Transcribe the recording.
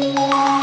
光。